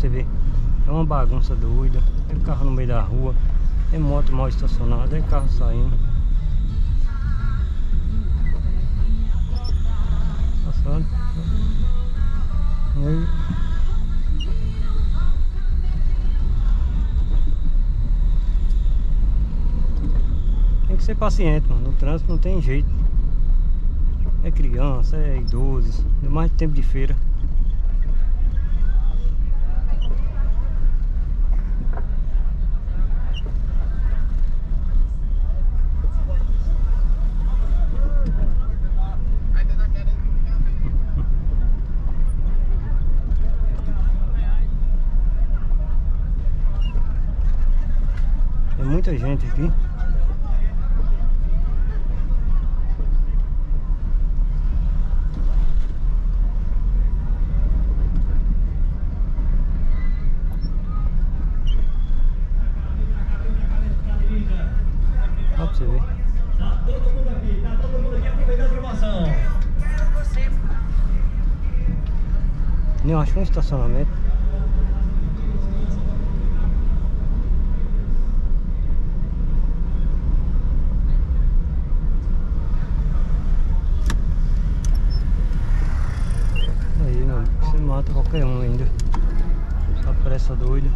você ver. É uma bagunça doida. É carro no meio da rua. É moto mal estacionada. É carro saindo. Passando. Aí. Tem que ser paciente, mano. No trânsito não tem jeito. É criança, é idoso. Deu mais tempo de feira. Aqui. Pra você ver. Tá todo mundo aqui, tá todo mundo aqui aproveitando a promoção. Nem acho um estacionamento. Aí, mano, você mata qualquer um ainda. Só pressa doida.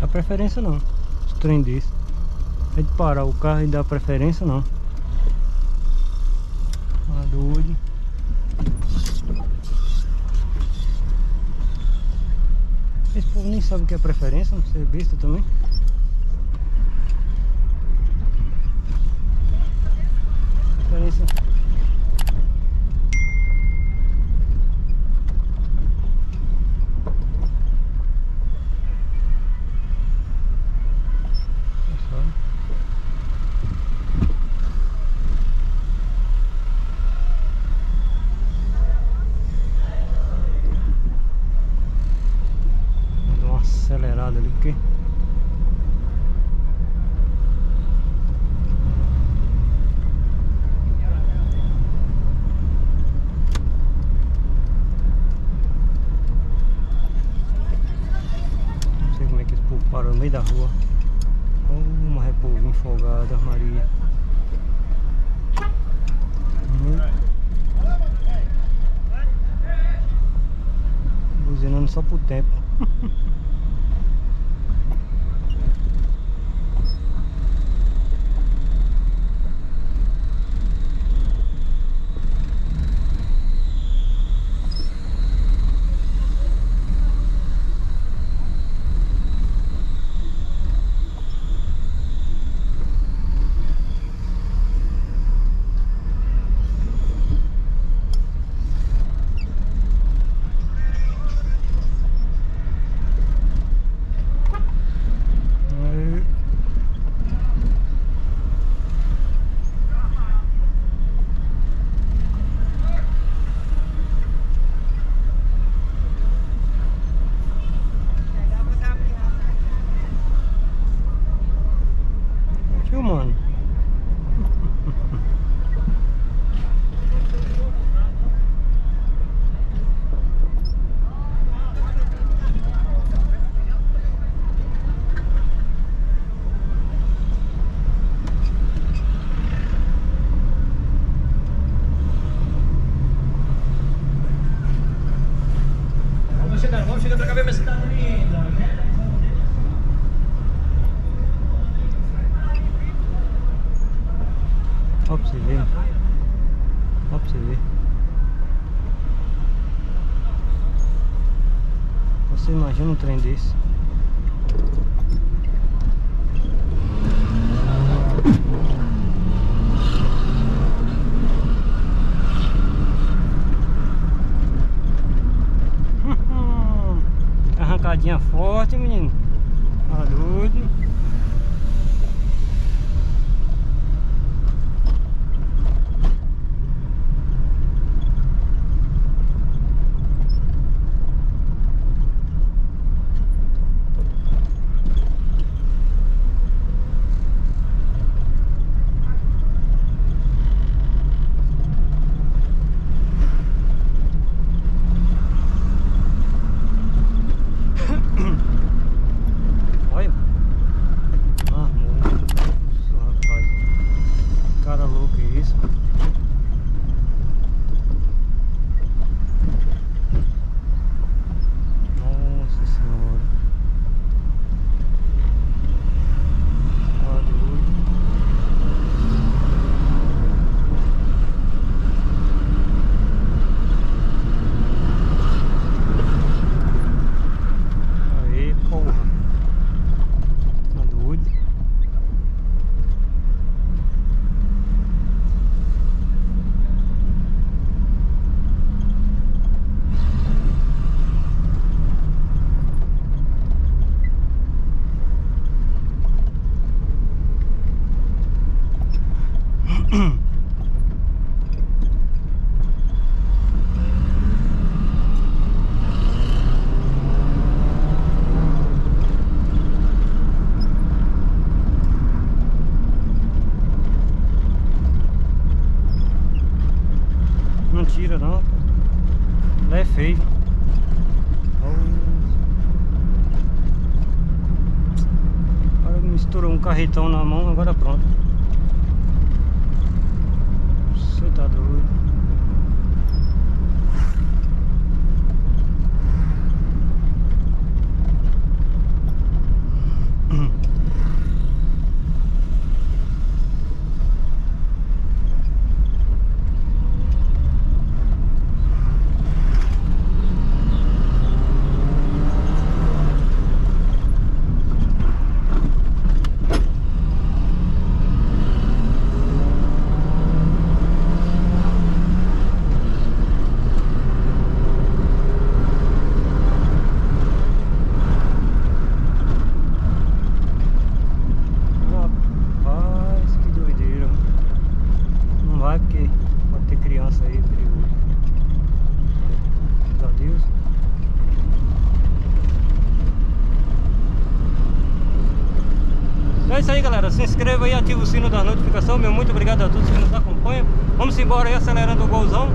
Dá preferência não. Os trem desse. É de parar o carro e dar preferência não. Ah, doido. Esse povo nem sabe o que é preferência, não ser besta também. Preferência. É só. Dá uma acelerada ali porque Não sei como é que esse povo parou no meio da rua. Uma repolvinha folgada, Maria. Buzinando só por tempo. Aí. Filmando. Chegando pra cá ver minha cidade linda. Ó pra você ver. Ó pra você ver. Você imagina um trem desse? Não tira não. É feio. Cara misturou um carretão na mão, agora pronto. Você tá doido. Rapaz, que doideira. Não vai porque pode ter criança aí, perigoso. Graças a Deus. Então é isso aí galera, se inscreva aí, ativa o sino da notificação Meu muito obrigado a todos que nos acompanham. Vamos embora aí acelerando o golzão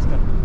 demais, cara.